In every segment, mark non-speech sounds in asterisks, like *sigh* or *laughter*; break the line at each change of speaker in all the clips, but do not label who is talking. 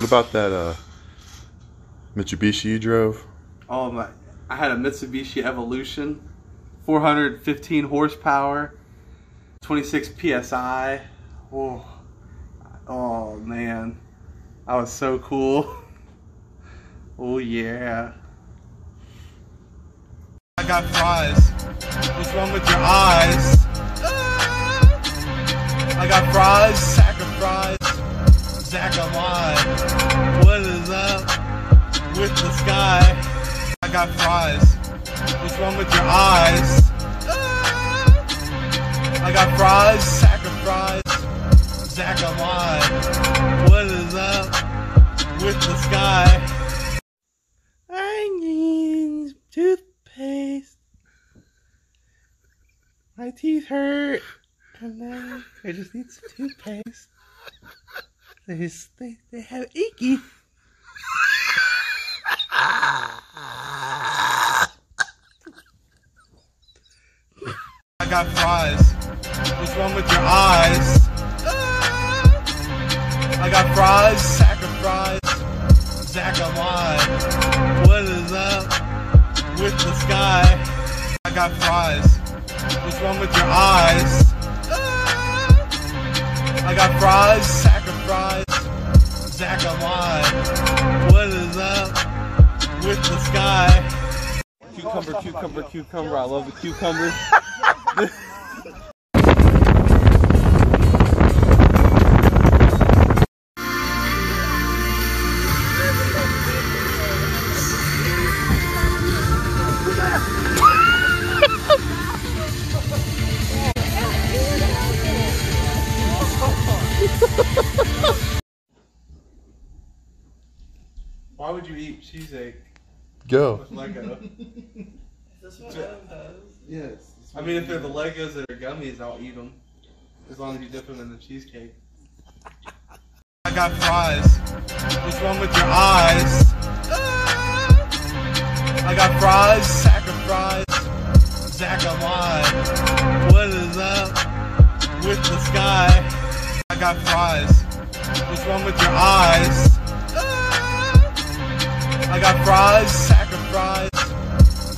What about that uh, Mitsubishi you drove?
Oh my! I had a Mitsubishi Evolution, 415 horsepower, 26 psi. Oh, oh man, that was so cool. *laughs* Oh yeah. I got fries. What's wrong with your eyes? I got fries, sack of fries, of mine. What is up with the sky? I got fries. What's wrong with your eyes? Ah. I got fries, sack of fries, of mine. What is up with the sky? I need toothpaste. My teeth hurt, and then I just need some toothpaste. They they, they have icky. I got fries. What's wrong with your eyes? Ah. I got fries, sack of fries, sack of mine. What is up with the sky? I got fries. What's wrong with your eyes? Ah. I got fries, sack of fries, sack of. What is up with the sky? Cucumber, cucumber, cucumber. I love the cucumber. *laughs* Why would you eat cheesecake
Go.
with Lego? *laughs*
This one does.
yes. I mean, if they're the Legos that are gummies, I'll eat them. As long as you dip them in the cheesecake. I got fries. What's wrong with your eyes? I got fries, sack of fries, sack of mine. What is up with the sky? I got fries. What's wrong with your eyes? I got fries, sack of fries,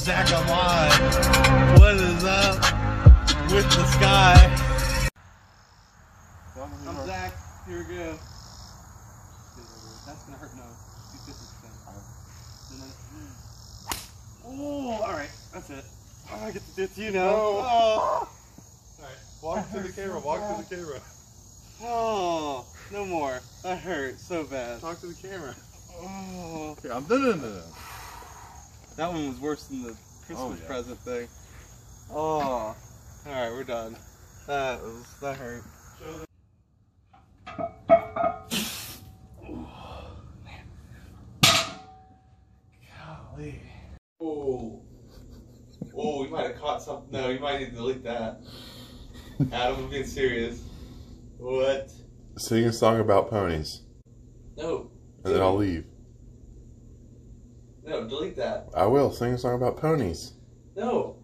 sack of mine. What is up with the sky? I'm Zack. Here we go. That's gonna hurt. No, do fifty percent. Oh, all right. That's it. Oh, I get to do it to you now.
No.
Oh. oh.
Walk to the camera. Walk to the camera.
oh, no more. That hurt so bad.
Talk to the camera.
Oh,
Okay, I'm done. done, done.
that one was worse than the Christmas
Oh, yeah.
present thing. Oh, all right, we're done. That was that hurt. Golly. Oh. Oh, you might have caught something. No, you might need to delete that. Adam, I'm being serious. What?
Sing a song about ponies,
No.
And then I'll leave.
No, delete that.
I will sing a song about ponies.
No.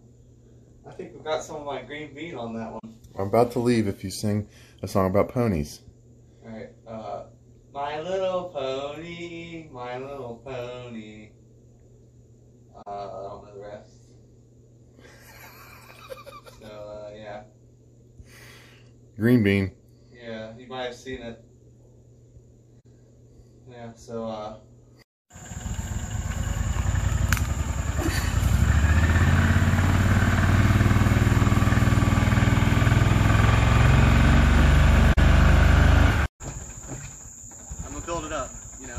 I think we've got some of my green bean on that one.
I'm about to leave if you sing a song about ponies.
Alright, uh, My Little Pony, My Little Pony. Uh, I don't know the rest. *laughs* So, uh, yeah.
Green bean.
Yeah, you might have seen it. Yeah, so, uh. I'm gonna build it up, you Uh, know.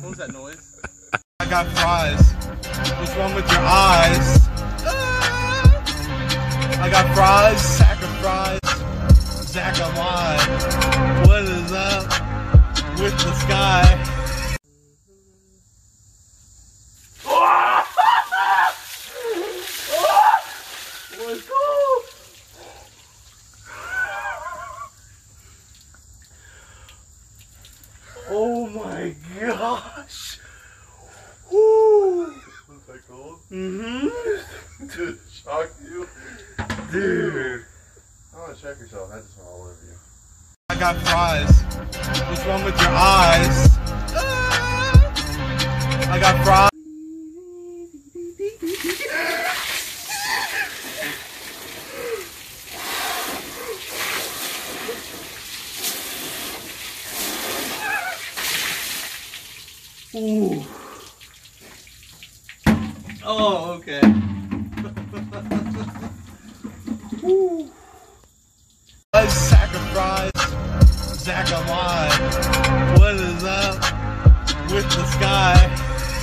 What was that noise? I got fries. What's wrong with your eyes? Ah! I got fries, sack of fries, of mine. What is up with the sky? Oh my gosh! Woo!
Was that cold?
Mm-hmm. *laughs*
Did it shock you?
Dude.
I check check yourself. I just went all over you.
I got fries. What's wrong with your eyes? Ah! I got fries. Ooh. Oh, okay.